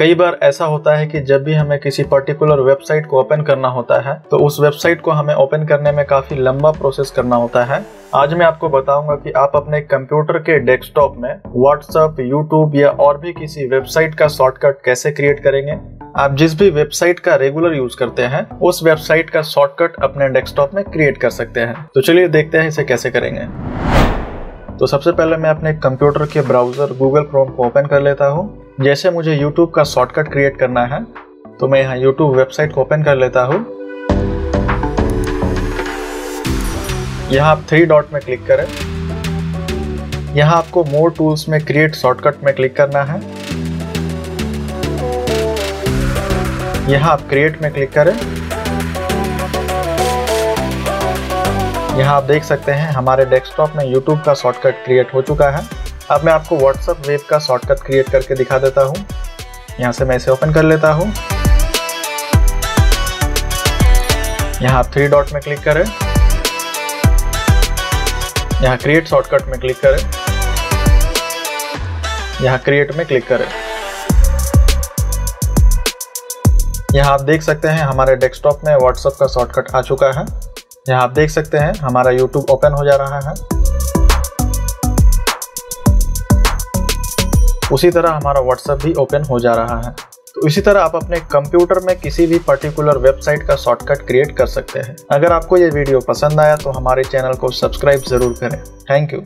कई बार ऐसा होता है कि जब भी हमें किसी पर्टिकुलर वेबसाइट को ओपन करना होता है तो उस वेबसाइट को हमें ओपन करने में काफ़ी लंबा प्रोसेस करना होता है। आज मैं आपको बताऊँगा कि आप अपने कंप्यूटर के डेस्कटॉप में व्हाट्सएप यूट्यूब या और भी किसी वेबसाइट का शॉर्टकट कैसे क्रिएट करेंगे, आप जिस भी वेबसाइट का रेगुलर यूज़ करते हैं, उस वेबसाइट का शॉर्टकट अपने डेस्कटॉप में क्रिएट कर सकते हैं। तो चलिए देखते हैं इसे कैसे करेंगे। तो सबसे पहले मैं अपने कंप्यूटर के ब्राउज़र गूगल क्रोम को ओपन कर लेता हूँ। जैसे मुझे यूट्यूब का शॉर्टकट क्रिएट करना है तो मैं यहाँ यूट्यूब वेबसाइट को ओपन कर लेता हूँ। यहाँ आप थ्री डॉट में क्लिक करें। यहाँ आपको मोर टूल्स में क्रिएट शॉर्टकट में क्लिक करना है। यहाँ आप क्रिएट में क्लिक करें। यहाँ आप देख सकते हैं हमारे डेस्कटॉप में YouTube का शॉर्टकट क्रिएट हो चुका है। अब मैं आपको व्हाट्सअप वेब का शॉर्टकट क्रिएट करके दिखा देता हूँ। यहाँ से मैं इसे ओपन कर लेता हूँ। यहाँ आप थ्री डॉट में क्लिक करें। यहाँ क्रिएट शॉर्टकट में क्लिक करें। यहाँ क्रिएट में क्लिक करें। यहाँ आप देख सकते हैं हमारे डेस्कटॉप में व्हाट्सएप का शॉर्टकट आ चुका है। यहाँ आप देख सकते हैं हमारा यूट्यूब ओपन हो जा रहा है। उसी तरह हमारा व्हाट्सएप भी ओपन हो जा रहा है। तो इसी तरह आप अपने कंप्यूटर में किसी भी पर्टिकुलर वेबसाइट का शॉर्टकट क्रिएट कर सकते हैं। अगर आपको ये वीडियो पसंद आया तो हमारे चैनल को सब्सक्राइब ज़रूर करें। Thank you